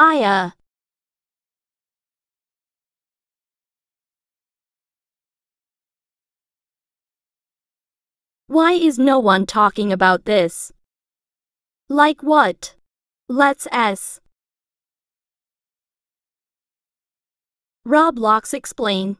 Aya. Why is no one talking about this? Like what? Let's S. Roblox explain.